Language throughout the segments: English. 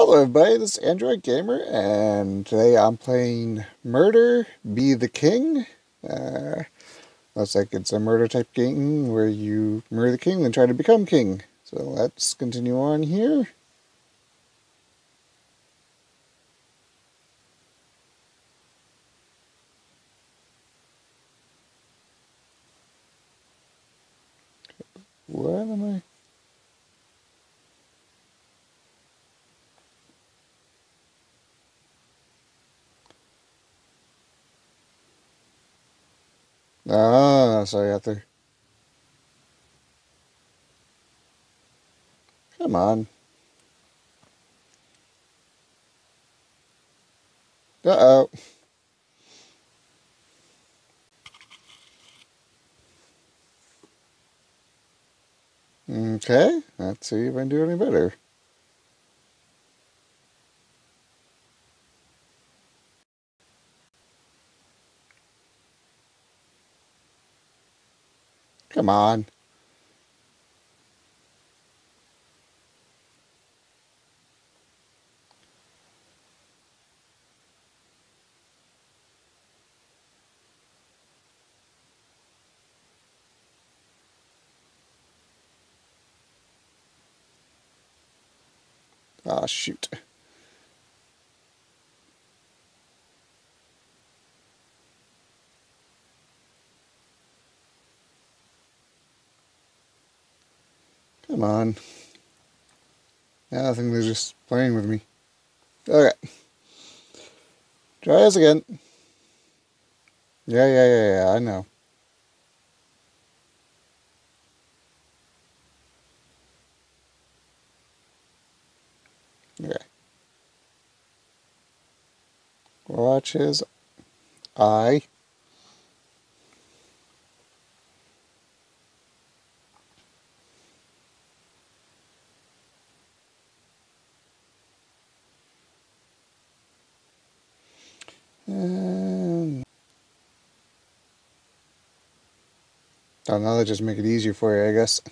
Hello everybody, this is Android Gamer, and today I'm playing Murder, Be the King. Uh, looks like it's a murder type game where you murder the king and try to become king. So let's continue on here. What am I... Ah, so you have. Come on. Uh-oh. Okay, let's see if I can do any better. Come on. Ah, shoot. Come on. Yeah, I think they're just playing with me. Okay. Try this again. Yeah, yeah, yeah, yeah, I know. Okay. Watch his And oh, now they just make it easier for you, I guess.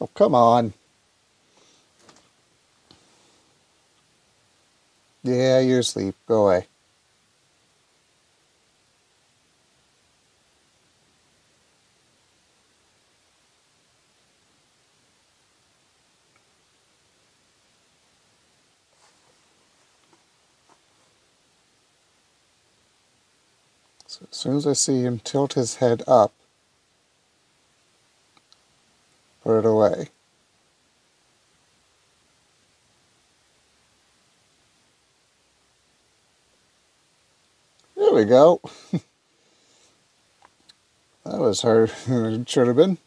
Oh, come on. Yeah, you're asleep. Go away. So as soon as I see him tilt his head up, put it away. There we go. that was hard. it should have been.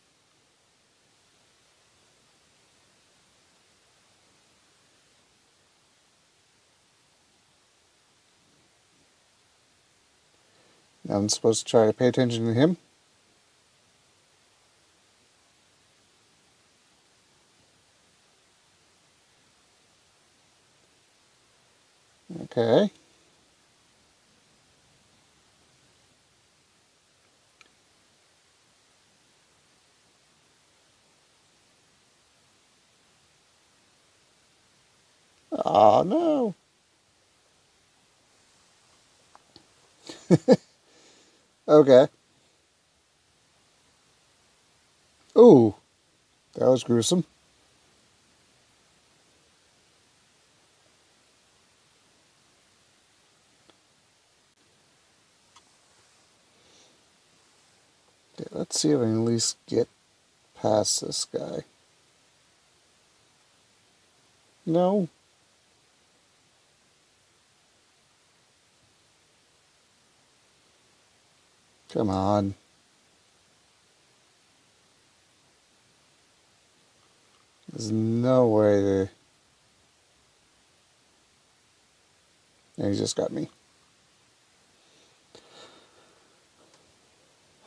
I'm supposed to try to pay attention to him. Okay. Oh no. Okay. Ooh, that was gruesome. Okay, let's see if I can at least get past this guy. No. Come on. There's no way to... And he just got me.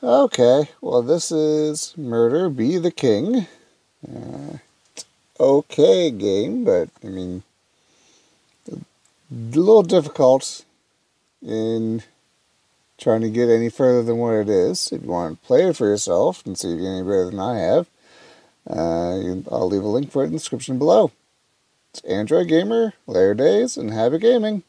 Okay, well this is Murder Be the King. Uh, okay game, but I mean, a little difficult in trying to get any further than what it is. If you want to play it for yourself and see if you're any better than I have, uh, I'll leave a link for it in the description below. It's Android Gamer, Layer Days, and happy gaming!